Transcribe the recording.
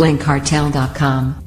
BlankCartel.com.